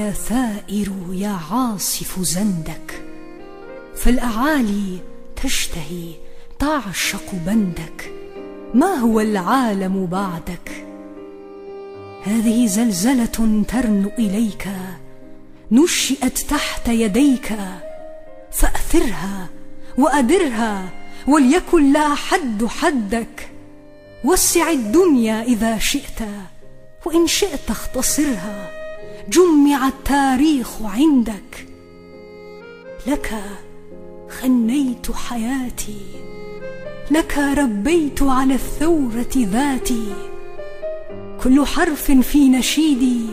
الثائر يا عاصف زندك فالأعالي تشتهي تعشق بندك. ما هو العالم بعدك؟ هذه زلزلة ترن إليك نشئت تحت يديك. فأثرها وأدرها وليكن لا حد حدك. وسع الدنيا إذا شئت وإن شئت اختصرها. جمع التاريخ عندك. لك خنيت حياتي لك ربيت على الثورة ذاتي. كل حرف في نشيدي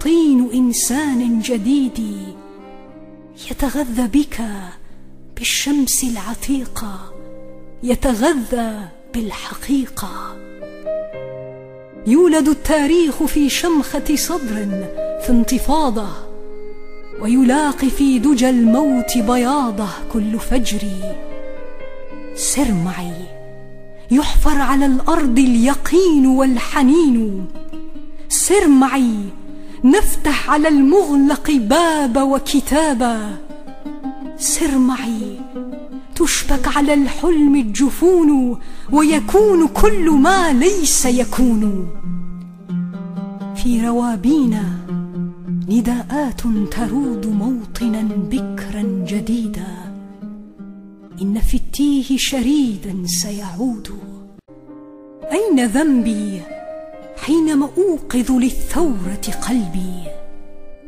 طين إنسان جديد. يتغذى بك بالشمس العتيقة يتغذى بالحقيقة. يولد التاريخ في شمخة صدر في انتفاضة ويلاقي في دجى الموت بياضة كل فجر. سر معي يحفر على الأرض اليقين والحنين. سر معي نفتح على المغلق باب وكتابا سر معي تشبك على الحلم الجفون ويكون كل ما ليس يكون. في روابينا نداءات ترود موطنا بكرا جديدا. إن في التيه شريدا سيعود. أين ذنبي حينما أوقظ للثورة قلبي؟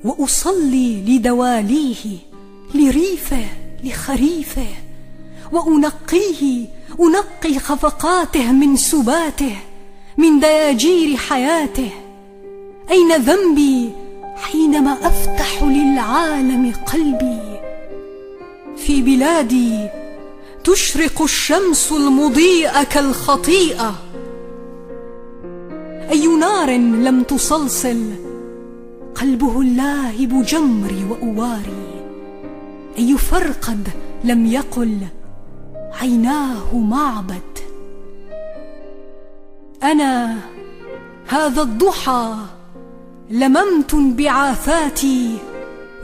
وأصلي لدواليه لريفه لخريفه. وأنقيه أنقي خفقاته من سباته من دياجير حياته. أين ذنبي حينما أفتح للعالم قلبي؟ في بلادي تشرق الشمس المضيئة كالخطيئة. أي نار لم تصلصل قلبه اللاهب جمري وأواري؟ أي فرقد لم يقل عيناه معبد. أنا هذا الضحى لممت انبعاثاتي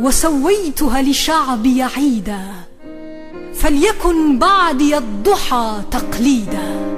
وسويتها لشعبي عيدا فليكن بعدي الضحى تقليدا.